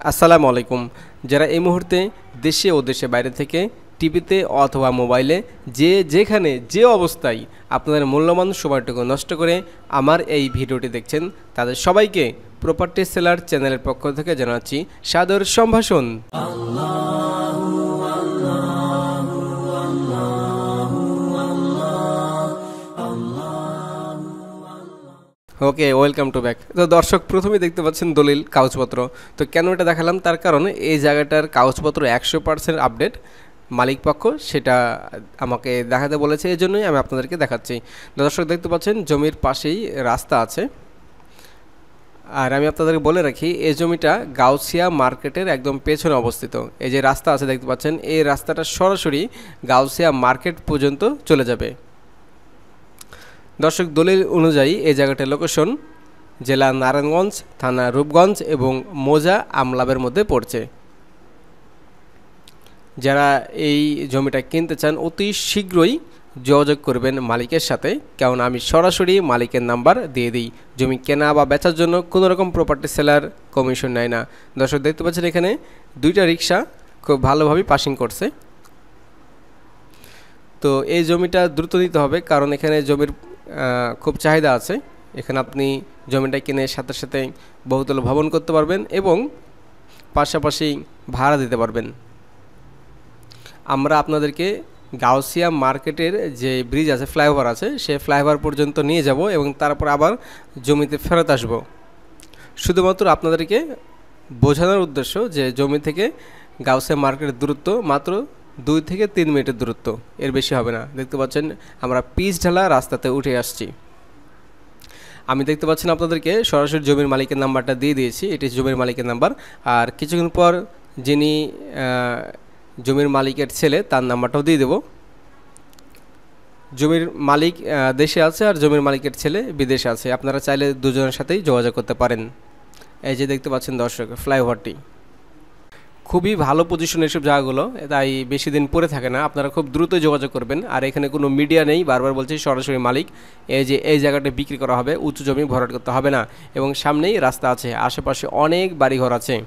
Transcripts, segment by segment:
আসসালামু আলাইকুম। যারা এই মুহূর্তে দেশে ও দেশে বাইরে থেকে টিভিতে অথবা মোবাইলে যে যেখানে যে অবস্থায় আপনাদের মূল্যবান সময়টুকু নষ্ট করে আমার এই ভিডিওটি দেখছেন, তাদের সবাইকে প্রপার্টি সেলার চ্যানেলের পক্ষ থেকে জানাচ্ছি সাদর সম্ভাষণ। ওকে ওয়েলকাম টু ব্যাক তো দর্শক, প্রথমেই দেখতে পাচ্ছেন দলিল, কাগজপত্র। তো কেন এটা দেখালাম? তার কারণ এই জায়গাটার কাগজপত্র একশো পার্সেন্ট আপডেট মালিক পক্ষ সেটা আমাকে দেখাতে বলেছে এই জন্যই আমি আপনাদেরকে দেখাচ্ছি। দর্শক, দেখতে পাচ্ছেন, জমির পাশেই রাস্তা আছে। আর আমি আপনাদেরকে বলে রাখি, এই জমিটা গাউসিয়া মার্কেটের একদম পেছনে অবস্থিত। এই যে রাস্তা আছে, দেখতে পাচ্ছেন, এই রাস্তাটা সরাসরি গাউসিয়া মার্কেট পর্যন্ত চলে যাবে। দর্শক দলিল অনুযায়ী এই জায়গাটার লোকেশন জেলা নারায়ণগঞ্জ, থানা রূপগঞ্জ এবং মোজা আমলাবের মধ্যে পড়ছে। যারা এই জমিটা কিনতে চান, অতি শীঘ্রই যোগাযোগ করবেন মালিকের সাথে। কারণ আমি সরাসরি মালিকের নাম্বার দিয়ে দিই। জমি কেনা বা বেচার জন্য কোনো রকম প্রপার্টি সেলার কমিশন নেয় না। দর্শক দেখতে পাচ্ছেন এখানে দুইটা রিক্সা খুব ভালোভাবেই পাসিং করছে। তো এই জমিটা দ্রুত নিতে হবে। কারণ এখানে জমির খুব চাহিদা আছে। এখানে আপনি জমিটা কিনে সাথে সাথে বহুতল ভবন করতে পারবেন এবং পাশাপাশি ভাড়া দিতে পারবেন। আমরা আপনাদেরকে গাউসিয়া মার্কেটের যে ব্রিজ আছে, ফ্লাইওভার আছে সেই ফ্লাইওভার পর্যন্ত নিয়ে যাব এবং তারপর আবার জমিতে ফেরত আসব। শুধুমাত্র আপনাদেরকে বোঝানোর উদ্দেশ্য যে জমি থেকে গাউসিয়া মার্কেটের দূরত্ব মাত্র দুই থেকে তিন মিনিটের দূরত্ব, এর বেশি হবে না। দেখতে পাচ্ছেন, আমরা পিচ ঢালা রাস্তাতে উঠে আসছি। আমি দেখতে পাচ্ছেন আপনাদেরকে সরাসরি জমির মালিকের নাম্বারটা দিয়ে দিয়েছি। এটি জমির মালিকের নাম্বার। আর কিছুক্ষণ পর যিনি জমির মালিকের ছেলে, তার নাম্বারটাও দিয়ে দেব। জমির মালিক দেশে আছে আর জমির মালিকের ছেলে বিদেশে আছে। আপনারা চাইলে দুজনের সাথেই যোগাযোগ করতে পারেন। এই যে দেখতে পাচ্ছেন দর্শক, ফ্লাইওভারটি। খুবই ভালো পজিশন এসব জায়গাগুলো, তাই বেশি দিন পরে থাকে না। আপনারা খুব দ্রুত যোগাযোগ করবেন। আর এখানে কোনো মিডিয়া নেই, বারবার বলছি সরাসরি মালিক, এই যে এই জায়গাটা বিক্রি করা হবে, উঁচু জমি ভরাট করতে হবে না। এবং সামনেই রাস্তা আছে, আশেপাশে অনেক বাড়িঘর আছে।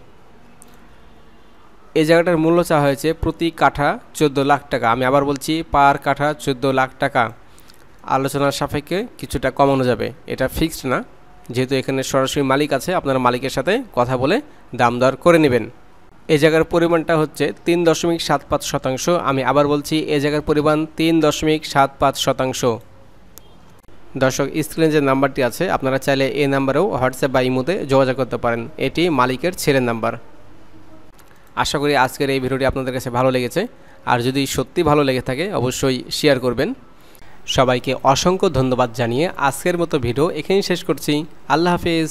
এই জায়গাটার মূল্য চাওয়া হয়েছে প্রতি কাঠা চোদ্দ লাখ টাকা। আমি আবার বলছি, পার কাঠা চোদ্দ লাখ টাকা। আলোচনার সাপেক্ষে কিছুটা কমানো যাবে। এটা ফিক্সড না। যেহেতু এখানে সরাসরি মালিক আছে, আপনারা মালিকের সাথে কথা বলে দাম দর করে নেবেন। এই জায়গার পরিমাণটা হচ্ছে তিন দশমিক সাত পাঁচ শতাংশ। আমি আবার বলছি এই জায়গার পরিমাণ তিন দশমিক সাত পাঁচ শতাংশ। দর্শক স্ক্রিনে যে নাম্বারটি আছে, আপনারা চাইলে এই নাম্বারেও হোয়াটসঅ্যাপ বা ইমোতে যোগাযোগ করতে পারেন। এটি মালিকের ছেলের নাম্বার। আশা করি আজকের এই ভিডিওটি আপনাদের কাছে ভালো লেগেছে। আর যদি সত্যি ভালো লেগে থাকে, অবশ্যই শেয়ার করবেন। সবাইকে অসংখ্য ধন্যবাদ জানিয়ে আজকের মতো ভিডিও এখানেই শেষ করছি। আল্লাহ হাফিজ।